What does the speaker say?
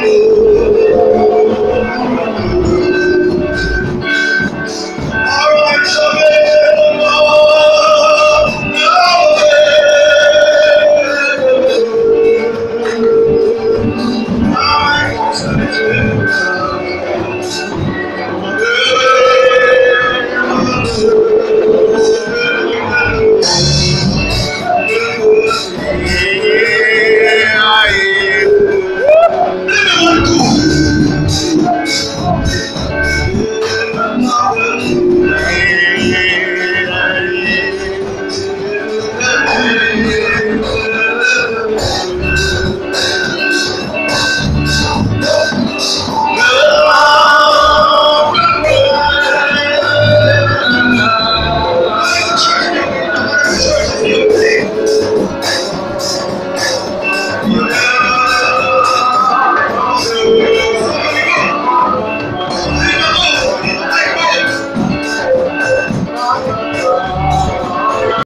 Hallelujah.